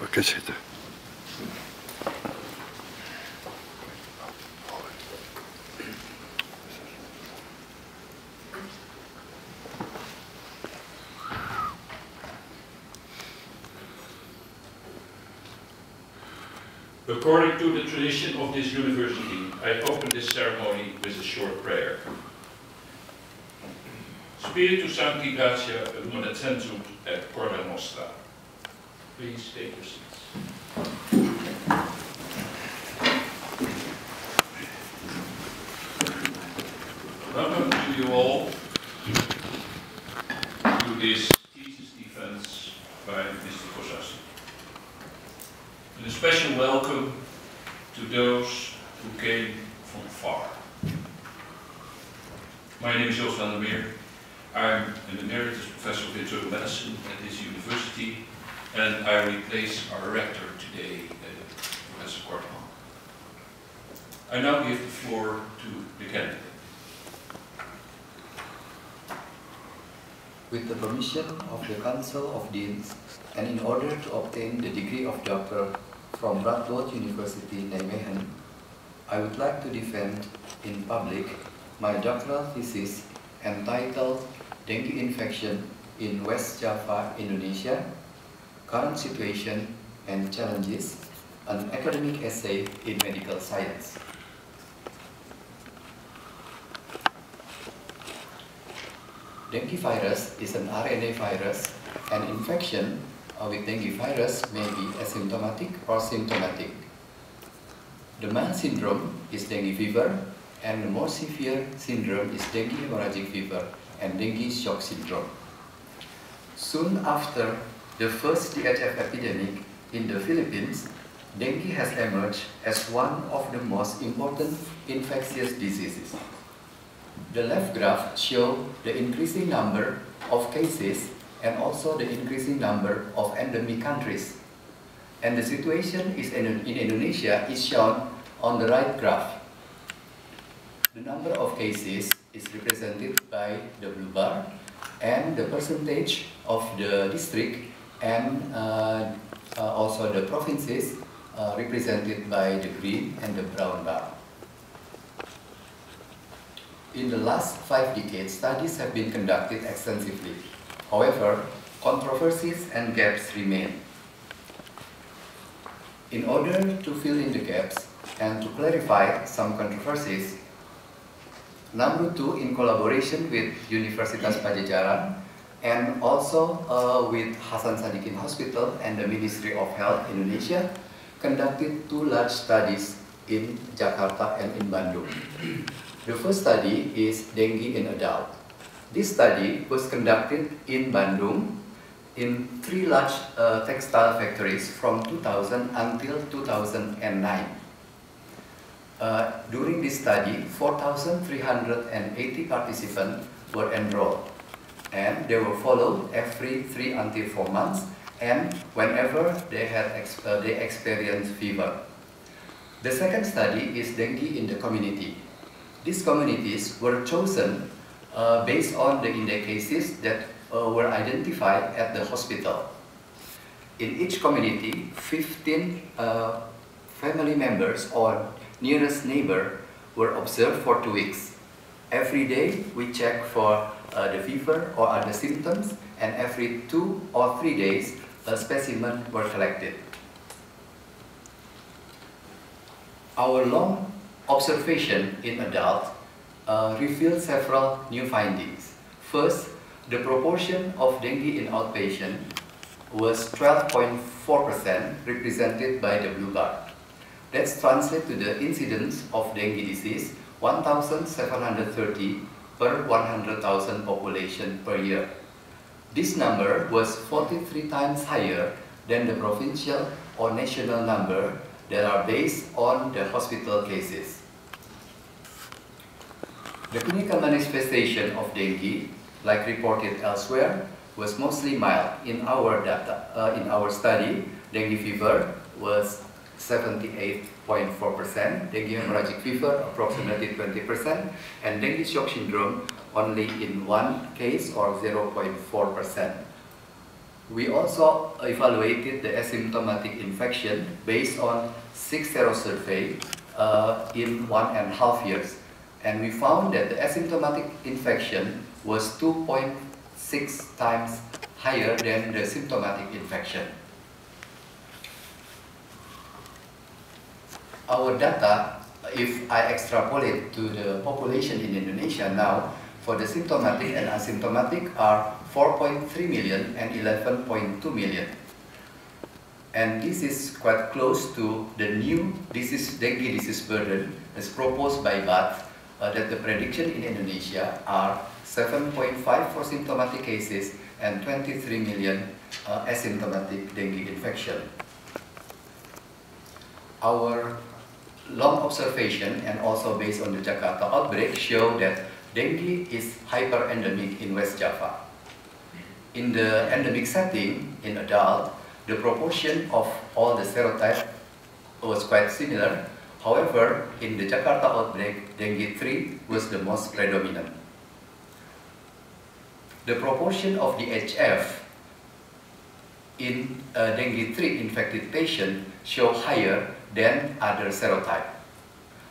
Kunnen zitten. According to the tradition of this university, I open this ceremony with a short prayer. Spiritu Sancti Gratia Munacensum et Corda Nostra. Please take your seats. Welcome to you all to this thesis defense by Mr. Kosasih. And a special welcome to those who came from far. My name is Jos van der Meer. I'm an emeritus professor of internal medicine at this university, and I replace our rector today, uh, Professor Kortmann. I now give the floor to the candidate. With the permission of the Council of Deans, and in order to obtain the degree of doctor from Radboud University, Nijmegen, I would like to defend in public my doctoral thesis entitled Dengue Infection in West Java, Indonesia, Current Situation and Challenges, an academic essay in medical science. Dengue virus is an RNA virus. An infection with dengue virus may be asymptomatic or symptomatic. The mild syndrome is dengue fever, and the more severe syndrome is dengue hemorrhagic fever and dengue shock syndrome. Soon after the first DHF epidemic in the Philippines, dengue has emerged as one of the most important infectious diseases. The left graph shows the increasing number of cases and also the increasing number of endemic countries. And the situation is in, in Indonesia is shown on the right graph. The number of cases is represented by the blue bar and the percentage of the district and uh, uh, also the provinces uh, represented by the green and the brown bar. In the last five decades, studies have been conducted extensively. However, controversies and gaps remain. In order to fill in the gaps and to clarify some controversies, two, in collaboration with Universitas Padjadjaran and also uh, with Hasan Sadikin Hospital and the Ministry of Health Indonesia, conducted two large studies in Jakarta and in Bandung. The first study is dengue in adult. This study was conducted in Bandung in three large uh, textile factories from 2000 until 2009. Uh, during this study, 4,380 participants were enrolled and they were followed every three until four months and whenever they had uh, they experienced fever. The second study is dengue in the community. These communities were chosen uh, based on the index cases that uh, were identified at the hospital. In each community, 15 uh, family members or nearest neighbor were observed for two weeks. Every day we check for uh, the fever or other symptoms and every two or three days a specimen were collected. Our long observation in adults uh, revealed several new findings. First, the proportion of dengue in outpatient was 12.4% represented by the blue bar. Let's translate to the incidence of dengue disease 1,730 per 100,000 population per year. This number was 43 times higher than the provincial or national number that are based on the hospital cases. The clinical manifestation of dengue, like reported elsewhere, was mostly mild. In our data, uh, in our study, dengue fever was 78.4%, dengue hemorrhagic fever approximately 20%, and dengue shock syndrome only in one case or 0.4%. We also evaluated the asymptomatic infection based on six serosurvey uh, in one and a half years. And we found that the asymptomatic infection was 2.6 times higher than the symptomatic infection. Our data, if I extrapolate to the population in Indonesia now, for the symptomatic and asymptomatic are 4.3 million and 11.2 million. And this is quite close to the new disease, dengue disease burden as proposed by Bhatt uh, that the prediction in Indonesia are 7.5 for symptomatic cases and 23 million uh, asymptomatic dengue infection. Our long observation and also based on the Jakarta outbreak show that dengue is hyperendemic in West Java. In the endemic setting, in adult, the proportion of all the serotypes was quite similar. However, in the Jakarta outbreak, dengue 3 was the most predominant. The proportion of DHF in dengue 3 infected patient show higher than other serotype.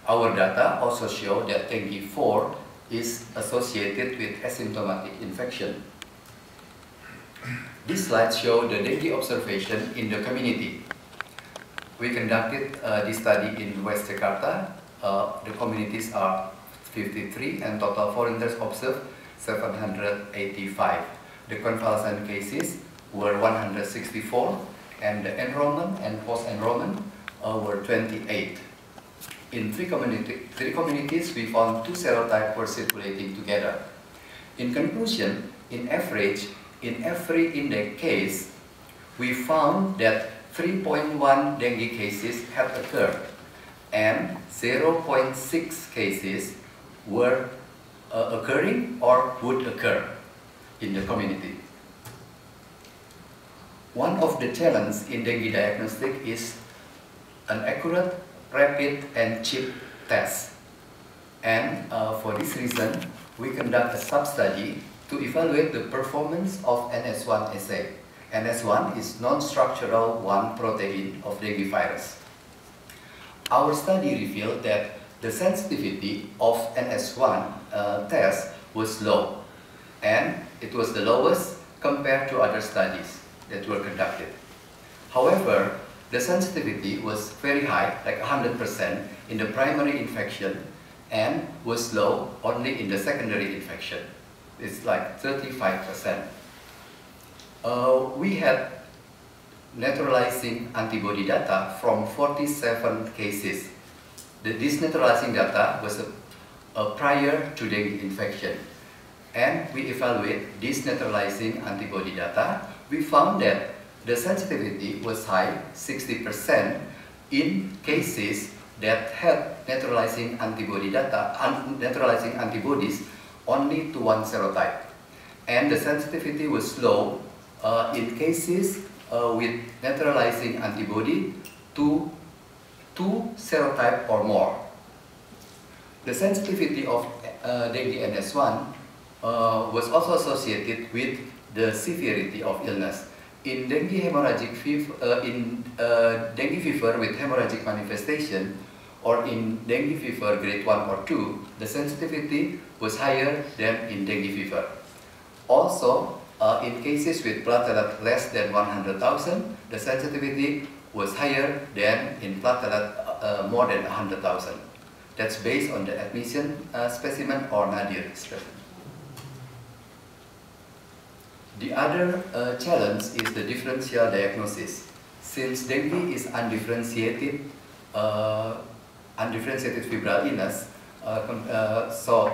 Our data also show that dengue 4 is associated with asymptomatic infection. This slide shows the dengue observation in the community. We conducted uh, this study in West Jakarta. Uh, the communities are 53 and total foreigners observed 785. The convalescent cases were 164 and the enrollment and post-enrollment were 28. In three, three communities, we found two serotypes were circulating together. In conclusion, in average, in every index case, we found that 3.1 dengue cases had occurred and 0.6 cases were uh, occurring or would occur in the community. One of the challenges in dengue diagnostic is an accurate, rapid, and cheap test. And uh, for this reason, we conduct a sub-study to evaluate the performance of NS1 assay. NS1 is non-structural 1 protein of dengue virus. Our study revealed that the sensitivity of NS1 uh, test was low, and it was the lowest compared to other studies that were conducted. However, the sensitivity was very high, like 100% in the primary infection and was low only in the secondary infection. It's like 35%. Uh, we had neutralizing antibody data from 47 cases. The, this neutralizing data was a, a prior to the infection. And we evaluate this neutralizing antibody data. We found that the sensitivity was high, 60%, in cases that had neutralizing antibody data, neutralizing antibodies only to one serotype. And the sensitivity was low uh, in cases uh, with neutralizing antibody to two serotype or more. The sensitivity of uh, dengue NS1 uh, was also associated with the severity of illness in dengue hemorrhagic fever, uh, in uh, dengue fever with hemorrhagic manifestation, or in dengue fever grade 1 or 2, the sensitivity was higher than in dengue fever. Also, uh, in cases with platelet less than 100,000, the sensitivity was higher than in platelet uh, more than 100,000. That's based on the admission uh, specimen or nadir specimen. The other uh, challenge is the differential diagnosis. Since dengue is undifferentiated, uh, undifferentiated febrile illness, uh, uh so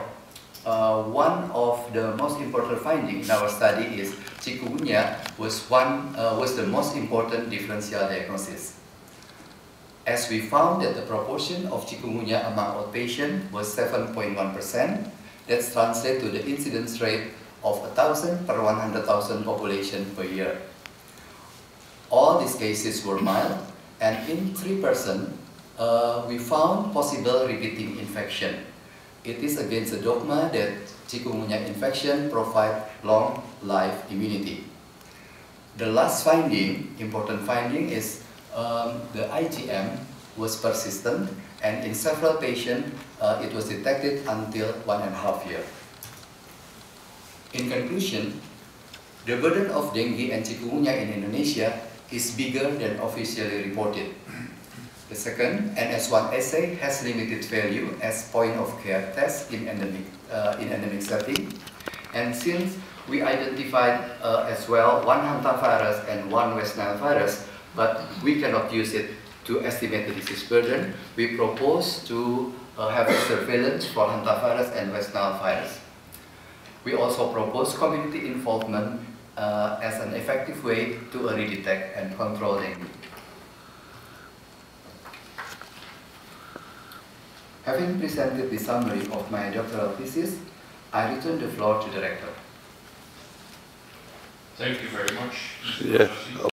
uh, one of the most important findings in our study is chikungunya was one was the most important differential diagnosis. As we found that the proportion of chikungunya among outpatients was 7.1%, That's translated to the incidence rate of 1,000 per 100,000 population per year. All these cases were mild, and in 3%, uh, we found possible repeating infection. It is against the dogma that chikungunya infection provide long life immunity. The last finding, important finding, is um, the IgM was persistent and in several patients uh, it was detected until one and a half year. In conclusion, the burden of dengue and chikungunya in Indonesia is bigger than officially reported. The second, NS1 assay has limited value as point of care test in endemic, uh, in endemic setting. And since we identified uh, as well one hantavirus and one West Nile virus, but we cannot use it to estimate the disease burden, we propose to uh, have a surveillance for hantavirus and West Nile virus. We also propose community involvement uh, as an effective way to early detect and control dengue. Having presented the summary of my doctoral thesis, I return the floor to the rector. Thank you very much. Mr. Yeah. Bassi.